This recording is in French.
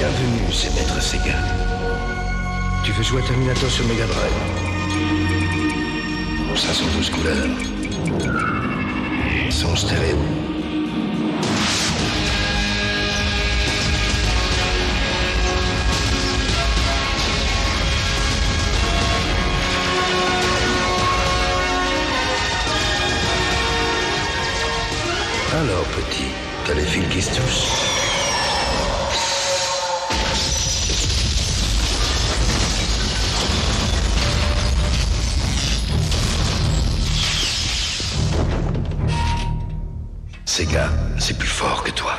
Bienvenue, c'est Maître Sega. Tu veux jouer à Terminator sur Mega Drive 512 couleurs. Son stéréo. Alors, petit, t'as les fils qui se touchent Sega, c'est plus fort que toi.